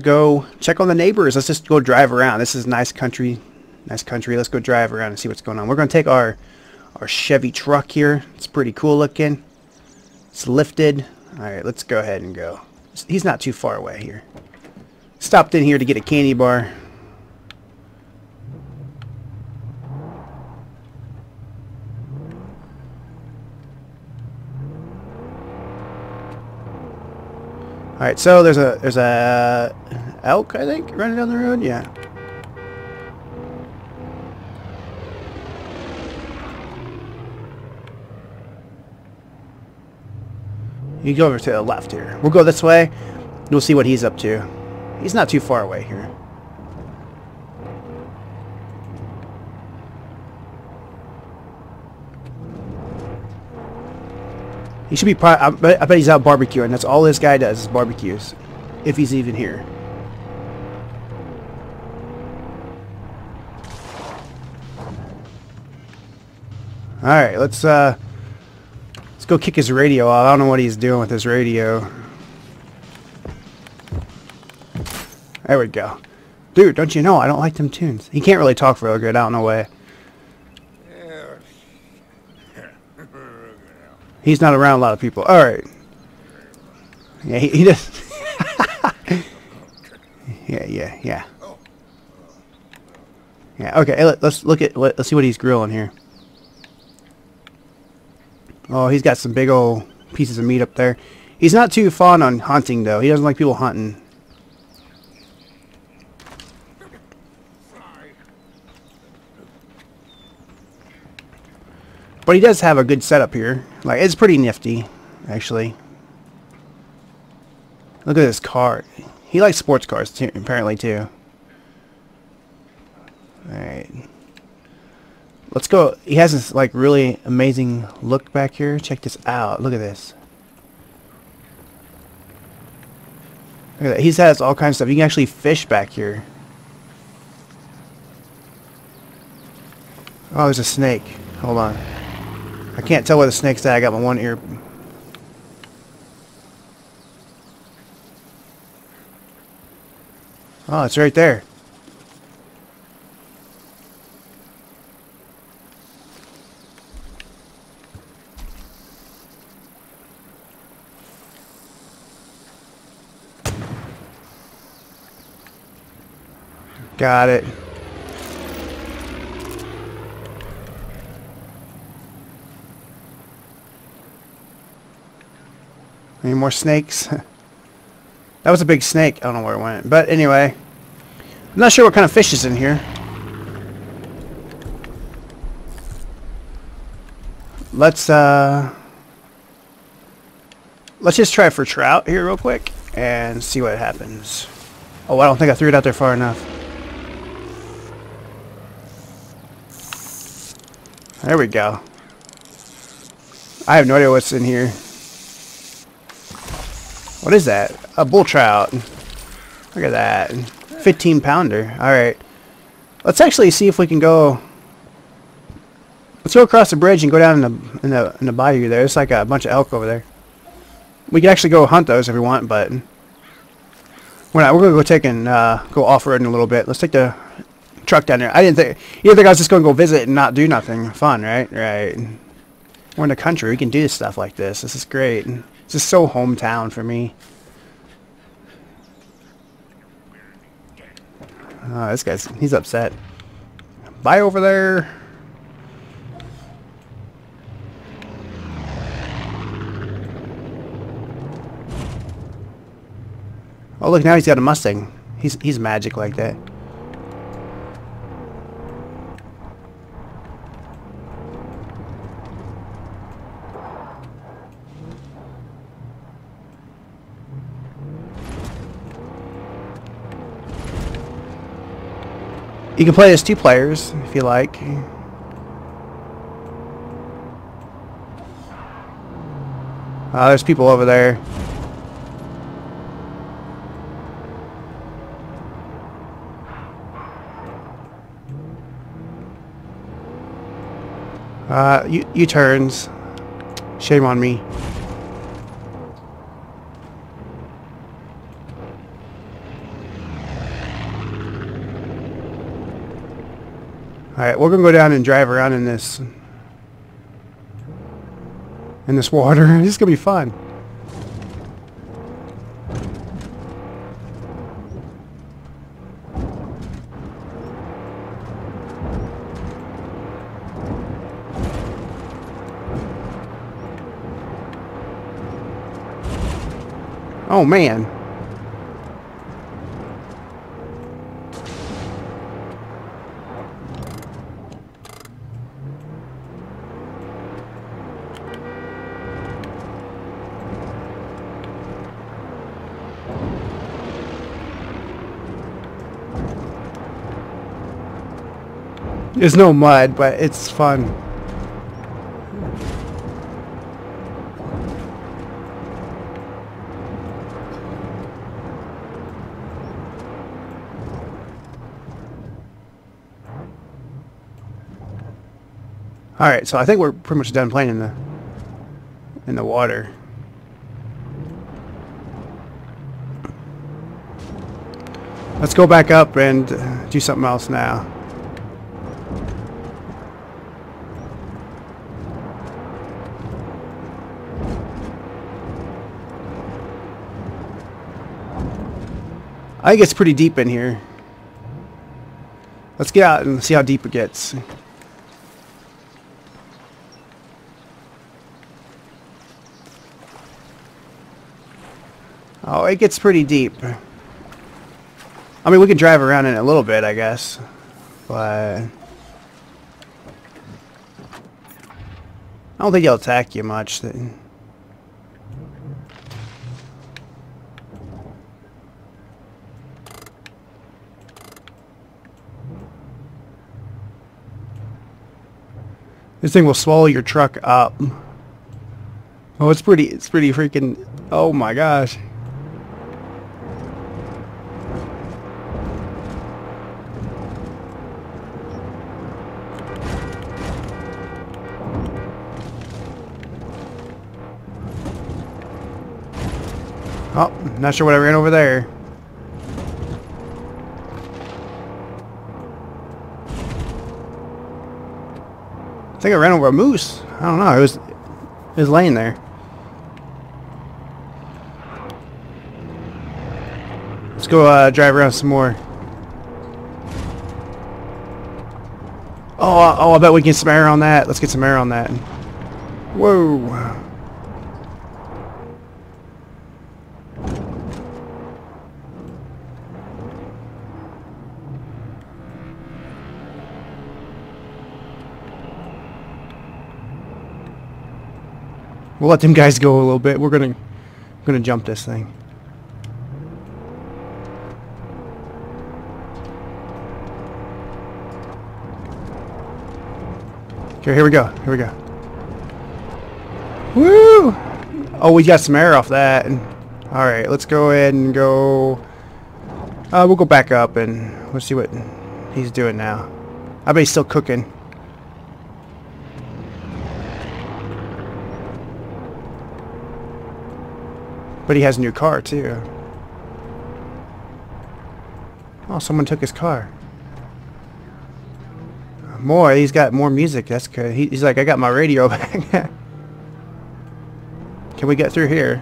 go check on the neighbors. Let's just go drive around. This is nice country, nice country. Let's go drive around and see what's going on. We're going to take our our Chevy truck here. It's pretty cool looking. It's lifted. All right, let's go ahead and go. He's not too far away here. Stopped in here to get a candy bar. All right, so there's a there's a uh, elk, I think, running down the road. Yeah. You go over to the left here. We'll go this way. We'll see what he's up to. He's not too far away here. He should be. I bet, I bet he's out barbecuing. That's all this guy does is barbecues, if he's even here. All right, let's uh, let's go kick his radio off. I don't know what he's doing with his radio. There we go. Dude, don't you know I don't like them tunes. He can't really talk real good. I don't know why. He's not around a lot of people. All right. Yeah, he, he does. yeah, yeah, yeah. Yeah. Okay. Let, us look at. Let, us see what he's grilling here. Oh, he's got some big old pieces of meat up there. He's not too fond on hunting though. He doesn't like people hunting. But he does have a good setup here. Like, it's pretty nifty, actually. Look at this car. He likes sports cars, too, apparently, too. Alright. Let's go. He has this, like, really amazing look back here. Check this out. Look at this. Look at that. He has all kinds of stuff. You can actually fish back here. Oh, there's a snake. Hold on. I can't tell where the snake's at. I got my one ear. Oh, it's right there. Got it. Any more snakes? that was a big snake. I don't know where it went. But anyway. I'm not sure what kind of fish is in here. Let's, uh... Let's just try for trout here real quick. And see what happens. Oh, I don't think I threw it out there far enough. There we go. I have no idea what's in here. What is that? A bull trout. Look at that. 15 pounder. Alright. Let's actually see if we can go... Let's go across the bridge and go down in the, in the, in the bayou there. There's like a bunch of elk over there. We could actually go hunt those if we want, but... We're not. We're going to go take and uh, go off-roading a little bit. Let's take the truck down there. I didn't think... You think I was just going to go visit and not do nothing fun, right? Right. We're in the country. We can do stuff like this. This is great. This is so hometown for me. Oh, this guy's, he's upset. Bye over there. Oh look, now he's got a Mustang. He's, he's magic like that. You can play as two players if you like. Oh, there's people over there. Uh, U-turns. Shame on me. Alright, we're gonna go down and drive around in this in this water. This is gonna be fun. Oh man. There's no mud, but it's fun. Alright, so I think we're pretty much done playing in the in the water. Let's go back up and do something else now. I think it's pretty deep in here. Let's get out and see how deep it gets. Oh, it gets pretty deep. I mean, we can drive around in it a little bit, I guess. But... I don't think he'll attack you much. This thing will swallow your truck up. Oh, it's pretty, it's pretty freaking, oh my gosh. Oh, not sure what I ran over there. Think I ran over a moose. I don't know. It was, it was laying there. Let's go uh, drive around some more. Oh, oh, I bet we can get some air on that. Let's get some air on that. Whoa. We'll let them guys go a little bit. We're gonna gonna jump this thing. Okay, here we go. Here we go. Woo! Oh, we got some air off that. All right, let's go ahead and go. Uh, we'll go back up and we'll see what he's doing now. I bet he's still cooking. But he has a new car, too. Oh, someone took his car. Uh, more, he's got more music. That's good. He, he's like, I got my radio back. Can we get through here?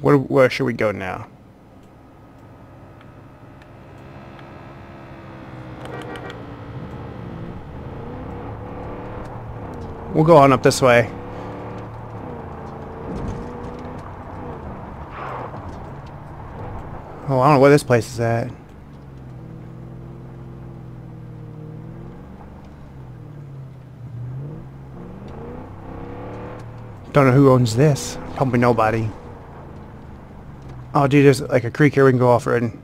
Where, where should we go now? We'll go on up this way. Oh, I don't know where this place is at. Don't know who owns this. Probably nobody. Oh, dude, there's like a creek here we can go off-roading.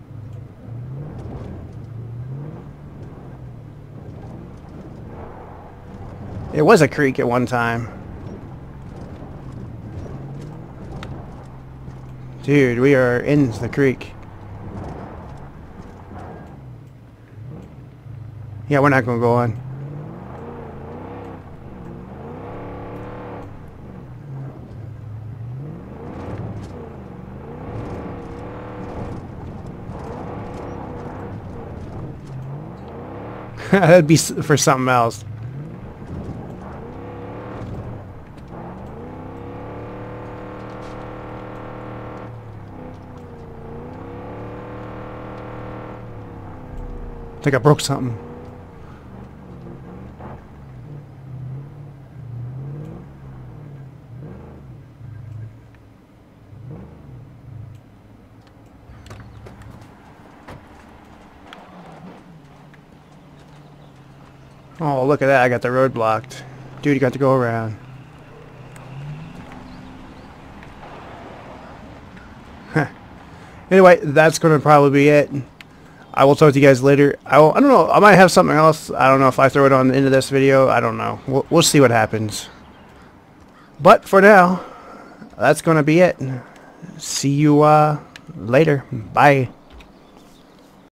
It was a creek at one time. Dude, we are in the creek. Yeah, we're not going to go on. That'd be for something else. Think I broke something. Oh, look at that. I got the road blocked. Dude, you got to go around. Anyway, that's going to probably be it. I will talk to you guys later. I, will, I don't know. I might have something else. I don't know if I throw it on the end of this video. I don't know. We'll, we'll see what happens. But for now, that's going to be it. See you uh, later. Bye.